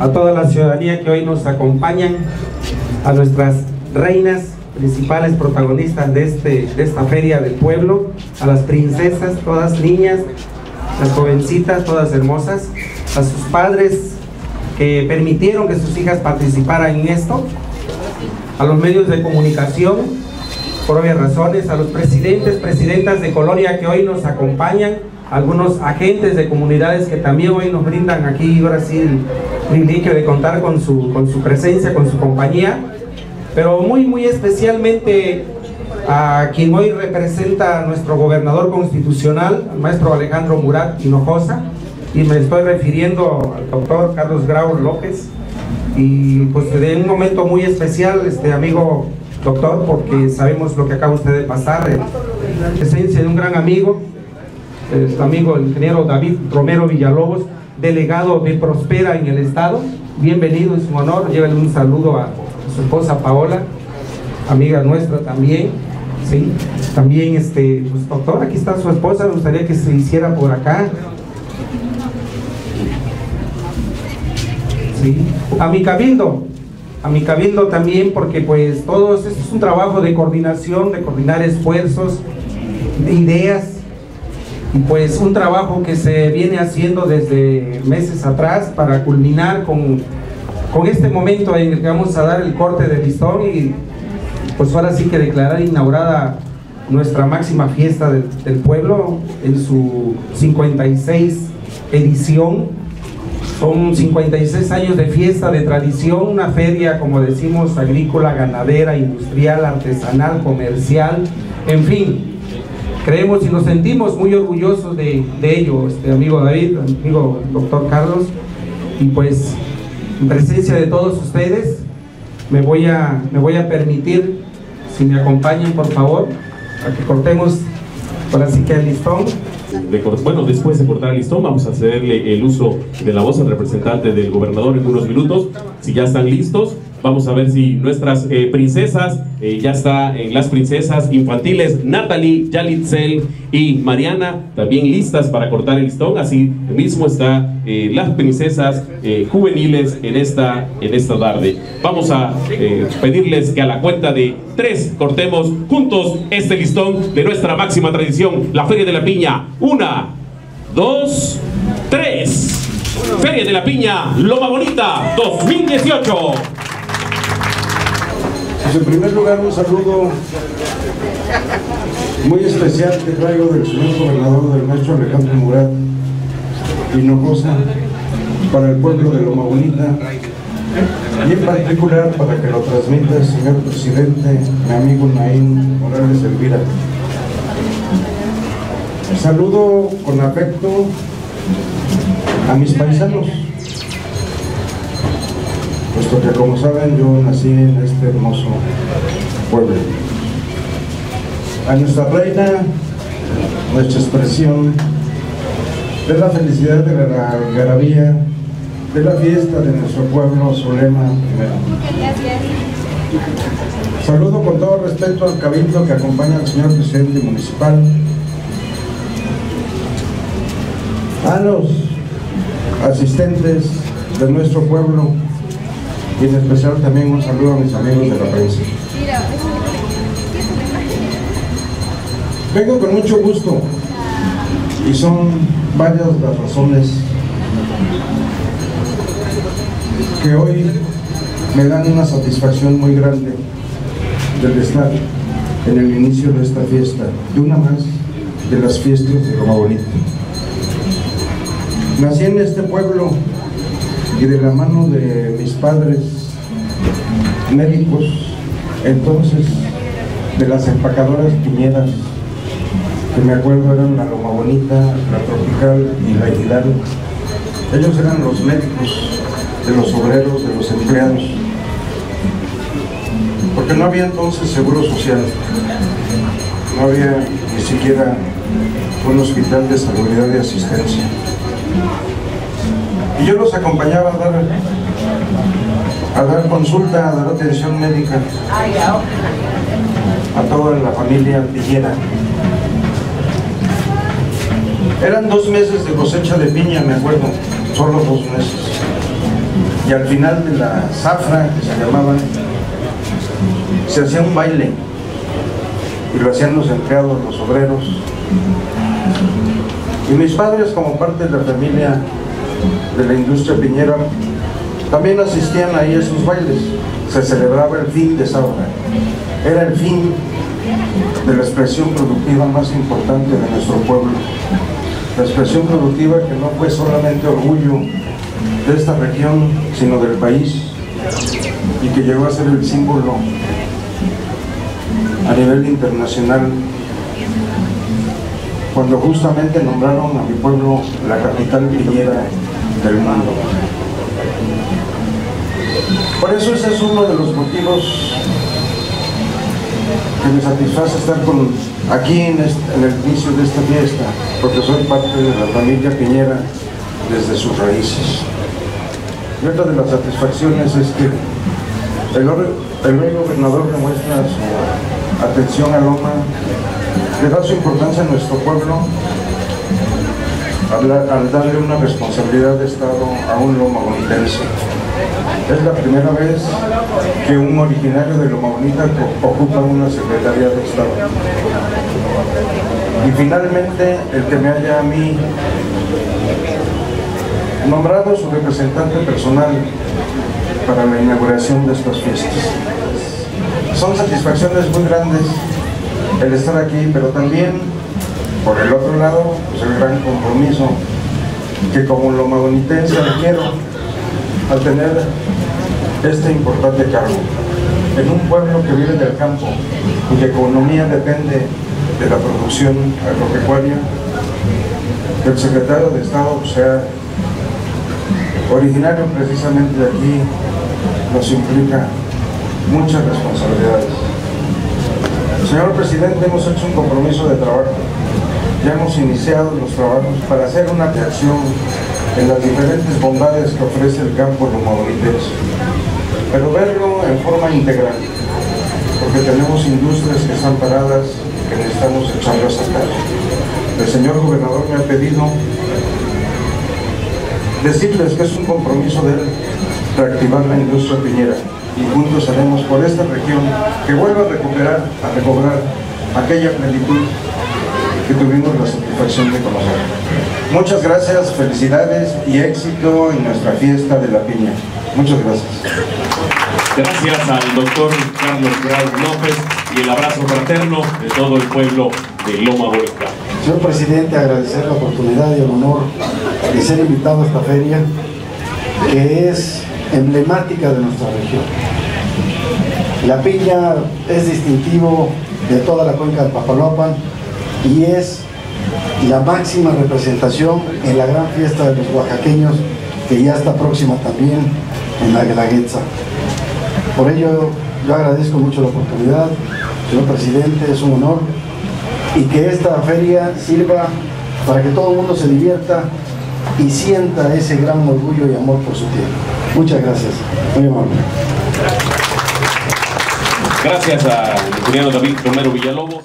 a toda la ciudadanía que hoy nos acompañan, a nuestras reinas principales protagonistas de, este, de esta feria del pueblo, a las princesas, todas niñas, las jovencitas, todas hermosas, a sus padres que permitieron que sus hijas participaran en esto, a los medios de comunicación, por obvias razones, a los presidentes, presidentas de colonia que hoy nos acompañan, algunos agentes de comunidades que también hoy nos brindan aquí, el privilegio de contar con su, con su presencia, con su compañía, pero muy, muy especialmente a quien hoy representa a nuestro gobernador constitucional, el maestro Alejandro Murat Hinojosa, y me estoy refiriendo al doctor Carlos Grau López, y pues de un momento muy especial, este amigo doctor, porque sabemos lo que acaba usted de pasar, en presencia de un gran amigo, el amigo el ingeniero David Romero Villalobos, delegado de Prospera en el Estado. Bienvenido, es un honor. Llévele un saludo a su esposa Paola, amiga nuestra también. Sí, también, este, pues doctor, aquí está su esposa, me gustaría que se hiciera por acá. Sí, a mi cabildo, a mi cabildo también, porque pues todo esto es un trabajo de coordinación, de coordinar esfuerzos, de ideas, pues un trabajo que se viene haciendo desde meses atrás para culminar con, con este momento en el que vamos a dar el corte de listón y pues ahora sí que declarar inaugurada nuestra máxima fiesta del, del pueblo en su 56 edición son 56 años de fiesta, de tradición, una feria, como decimos, agrícola, ganadera, industrial, artesanal, comercial, en fin. Creemos y nos sentimos muy orgullosos de, de ello, este amigo David, amigo doctor Carlos, y pues en presencia de todos ustedes me voy a, me voy a permitir, si me acompañan por favor, a que cortemos por así que el listón. Bueno, después de cortar el listón, vamos a hacerle el uso de la voz al representante del gobernador en unos minutos. Si ya están listos, vamos a ver si nuestras eh, princesas, eh, ya está en las princesas infantiles, Natalie, Yalitzel y Mariana, también listas para cortar el listón. Así mismo está eh, las princesas juveniles en esta, en esta tarde. Vamos a pedirles que a la cuenta de tres cortemos juntos este listón de nuestra máxima tradición, la Feria de la Piña. Una, dos, tres. Feria de la Piña, Loma Bonita 2018. Pues en primer lugar un saludo muy especial que traigo del señor gobernador del maestro Alejandro Murat Hinojosa para el pueblo de Loma Bonita y en particular para que lo transmita el señor presidente, mi amigo Naín Morales Elvira. Saludo con afecto a mis paisanos, puesto que como saben yo nací en este hermoso pueblo. A nuestra reina, nuestra expresión de la felicidad de la algarabía, de la fiesta de nuestro pueblo, Solema primero. Saludo con todo respeto al cabildo que acompaña al señor presidente municipal, a los asistentes de nuestro pueblo y en especial también un saludo a mis amigos de la prensa. Vengo con mucho gusto y son varias las razones que hoy me dan una satisfacción muy grande del estar en el inicio de esta fiesta, de una más de las fiestas de Roma Bonita. Nací en este pueblo y de la mano de mis padres médicos, entonces de las empacadoras piñeras, que me acuerdo eran la Loma Bonita, la Tropical y la Hidalgo. Ellos eran los médicos de los obreros, de los empleados, porque no había entonces seguro social, no había ni siquiera un hospital de salubridad y asistencia. Y yo los acompañaba a dar, a dar consulta, a dar atención médica a toda la familia piñera. Eran dos meses de cosecha de piña, me acuerdo, solo dos meses. y al final de la zafra, que se llamaba, se hacía un baile y lo hacían los empleados, los obreros. Y mis padres, como parte de la familia de la industria piñera, también asistían ahí a esos bailes. Se celebraba el fin de esa obra. Era el fin de la expresión productiva más importante de nuestro pueblo. La expresión productiva que no fue solamente orgullo de esta región, sino del país, y que llegó a ser el símbolo a nivel internacional cuando justamente nombraron a mi pueblo la capital piñera del mundo. Por eso ese es uno de los motivos que me satisface estar con, aquí en, el inicio de esta fiesta, porque soy parte de la familia Piñera desde sus raíces. Y otra de las satisfacciones es que el, el nuevo gobernador demuestra su atención a Loma, le da su importancia a nuestro pueblo al, darle una responsabilidad de Estado a un Loma bonitense. Es la primera vez que un originario de Loma Bonita ocupa una Secretaría de Estado. Y finalmente, el que me haya a mí nombrado su representante personal para la inauguración de estas fiestas. Son satisfacciones muy grandes el estar aquí, pero también, por el otro lado, pues el gran compromiso que como Loma Bonitense quiero al tener este importante cargo. En un pueblo que vive del campo, cuya economía depende de la producción agropecuaria, el secretario de Estado sea originario precisamente de aquí, nos implica muchas responsabilidades. Señor Presidente, hemos hecho un compromiso de trabajo. Ya hemos iniciado los trabajos para hacer una reacción en las diferentes bondades que ofrece el campo lomabolitense, pero verlo en forma integral, porque tenemos industrias que están paradas que necesitamos echarlo a sacar. El señor gobernador me ha pedido decirles que es un compromiso de él reactivar la industria piñera y juntos haremos por esta región que vuelva a recuperar, a recobrar aquella plenitud que tuvimos la satisfacción de conocer. Muchas gracias, felicidades y éxito en nuestra fiesta de la piña. Muchas gracias. Gracias al doctor Carlos Grau López y el abrazo fraterno de todo el pueblo de Loma Bonita. Señor Presidente, agradecer la oportunidad y el honor de ser invitado a esta feria que es emblemática de nuestra región. La piña es distintivo de toda la cuenca del Papaloapan y es la máxima representación en la gran fiesta de los oaxaqueños que ya está próxima también en la Guelaguetza. Por ello yo agradezco mucho la oportunidad, señor presidente, es un honor y que esta feria sirva para que todo el mundo se divierta y sienta ese gran orgullo y amor por su tierra. Muchas gracias. Muy amable. Gracias al ingeniero David Romero Villalobos.